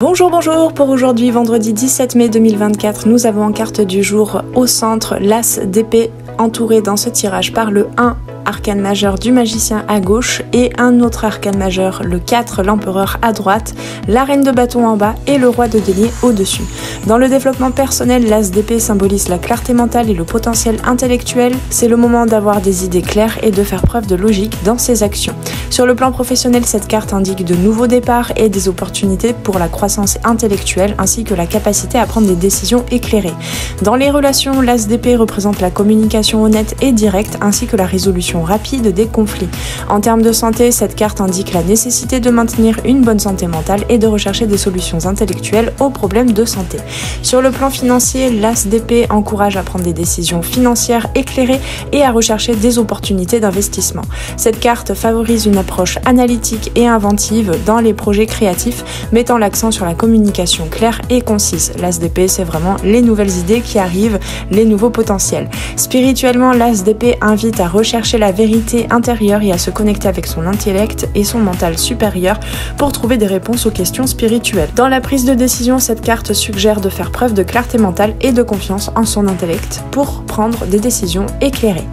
Bonjour, bonjour. Pour aujourd'hui, vendredi 17 mai 2024, nous avons en carte du jour au centre l'As d'épée entouré dans ce tirage par le 1 arcane majeur du magicien à gauche et un autre arcane majeur, le 4, l'empereur à droite, la reine de bâton en bas et le roi de denier au-dessus. Dans le développement personnel, l'as d'épée symbolise la clarté mentale et le potentiel intellectuel. C'est le moment d'avoir des idées claires et de faire preuve de logique dans ses actions. Sur le plan professionnel, cette carte indique de nouveaux départs et des opportunités pour la croissance intellectuelle ainsi que la capacité à prendre des décisions éclairées. Dans les relations, l'as d'épée représente la communication honnête et directe ainsi que la résolution rapide des conflits. En termes de santé, cette carte indique la nécessité de maintenir une bonne santé mentale et de rechercher des solutions intellectuelles aux problèmes de santé. Sur le plan financier, l'As d'épée encourage à prendre des décisions financières éclairées et à rechercher des opportunités d'investissement. Cette carte favorise une approche analytique et inventive dans les projets créatifs, mettant l'accent sur la communication claire et concise. L'As d'épée, c'est vraiment les nouvelles idées qui arrivent, les nouveaux potentiels. Spirituellement, l'As d'épée invite à rechercher la vérité intérieure et à se connecter avec son intellect et son mental supérieur pour trouver des réponses aux questions spirituelles. Dans la prise de décision, cette carte suggère de faire preuve de clarté mentale et de confiance en son intellect pour prendre des décisions éclairées.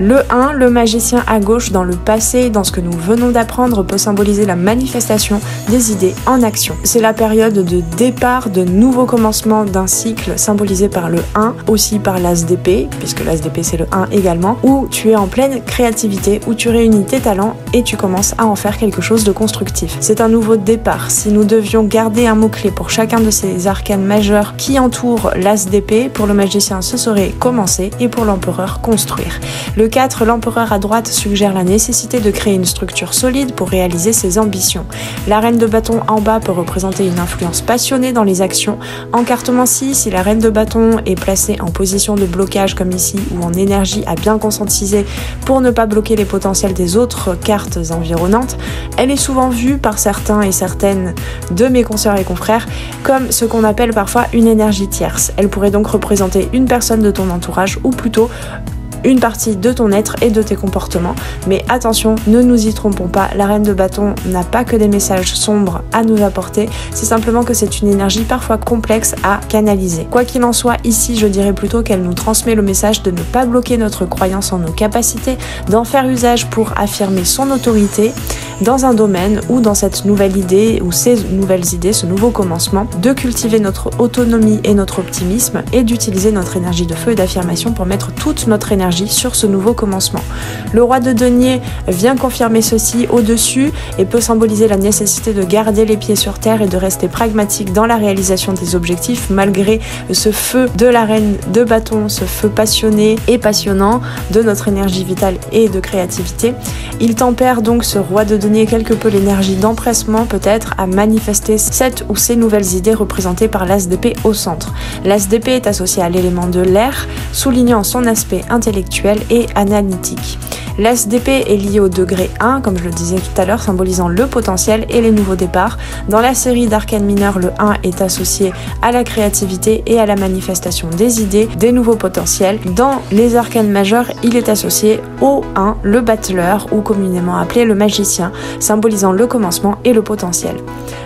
Le 1, le magicien à gauche dans le passé, dans ce que nous venons d'apprendre, peut symboliser la manifestation des idées en action. C'est la période de départ, de nouveau commencement d'un cycle symbolisé par le 1, aussi par l'as d'épée, puisque l'as d'épée c'est le 1 également, où tu es en pleine créativité où tu réunis tes talents et tu commences à en faire quelque chose de constructif. C'est un nouveau départ. Si nous devions garder un mot-clé pour chacun de ces arcanes majeurs qui entourent l'as d'épée, pour le magicien ce serait commencer et pour l'empereur construire. Le 4, l'empereur à droite suggère la nécessité de créer une structure solide pour réaliser ses ambitions. La reine de bâton en bas peut représenter une influence passionnée dans les actions. Encartement 6, si la reine de bâton est placée en position de blocage comme ici ou en énergie à bien conscientiser pour ne pas bloquer les potentiels des autres cartes environnantes, elle est souvent vue par certains et certaines de mes consoeurs et confrères comme ce qu'on appelle parfois une énergie tierce. Elle pourrait donc représenter une personne de ton entourage ou plutôt une partie de ton être et de tes comportements. Mais attention, ne nous y trompons pas, la reine de bâton n'a pas que des messages sombres à nous apporter, c'est simplement que c'est une énergie parfois complexe à canaliser. Quoi qu'il en soit, ici je dirais plutôt qu'elle nous transmet le message de ne pas bloquer notre croyance en nos capacités, d'en faire usage pour affirmer son autorité dans un domaine ou dans cette nouvelle idée ou ces nouvelles idées, ce nouveau commencement, de cultiver notre autonomie et notre optimisme et d'utiliser notre énergie de feu et d'affirmation pour mettre toute notre énergie sur ce nouveau commencement. Le roi de denier vient confirmer ceci au-dessus et peut symboliser la nécessité de garder les pieds sur terre et de rester pragmatique dans la réalisation des objectifs malgré ce feu de la reine de bâton, ce feu passionné et passionnant de notre énergie vitale et de créativité. Il tempère donc ce roi de denier quelque peu l'énergie d'empressement peut-être à manifester cette ou ces nouvelles idées représentées par l'as d'épée au centre. L'as d'épée est associé à l'élément de l'air, soulignant son aspect intellectuel et analytique. L'ASDP est lié au degré 1, comme je le disais tout à l'heure, symbolisant le potentiel et les nouveaux départs. Dans la série d'arcanes mineurs, le 1 est associé à la créativité et à la manifestation des idées, des nouveaux potentiels. Dans les arcanes majeurs, il est associé au 1, le battleur, ou communément appelé le magicien, symbolisant le commencement et le potentiel.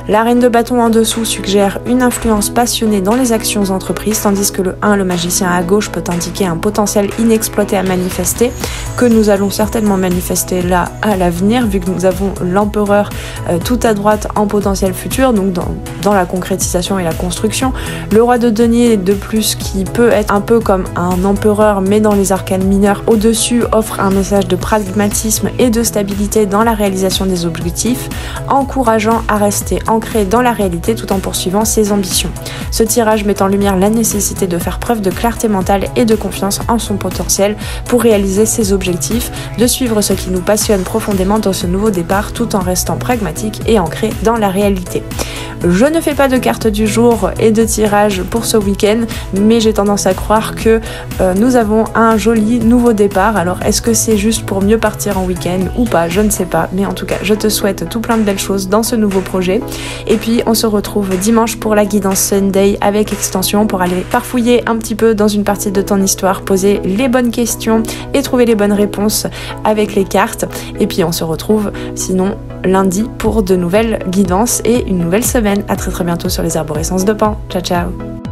La reine de bâton en dessous suggère une influence passionnée dans les actions entreprises, tandis que le 1, le magicien à gauche, peut indiquer un potentiel inexploité à manifester, que nous allons certainement manifester là à l'avenir, vu que nous avons l'empereur euh, tout à droite en potentiel futur, donc dans, dans, la concrétisation et la construction. Le roi de denier, de plus, qui peut être un peu comme un empereur, mais dans les arcanes mineurs, au-dessus, offre un message de pragmatisme et de stabilité dans la réalisation des objectifs, encourageant à rester ancré dans la réalité tout en poursuivant ses ambitions. Ce tirage met en lumière la nécessité de faire preuve de clarté mentale et de confiance en son potentiel pour réaliser ses objectifs, de suivre ce qui nous passionne profondément dans ce nouveau départ tout en restant pragmatique et ancré dans la réalité. Je ne fais pas de carte du jour et de tirage pour ce week-end, mais j'ai tendance à croire que euh, nous avons un joli nouveau départ. Alors est-ce que c'est juste pour mieux partir en week-end ou pas? Je ne sais pas, mais en tout cas, je te souhaite tout plein de belles choses dans ce nouveau projet. Et puis on se retrouve dimanche pour la guidance Sunday avec extension pour aller farfouiller un petit peu dans une partie de ton histoire, poser les bonnes questions et trouver les bonnes réponses avec les cartes. Et puis on se retrouve sinon lundi pour de nouvelles guidances et une nouvelle semaine. À très très bientôt sur les arborescences de Pan. Ciao ciao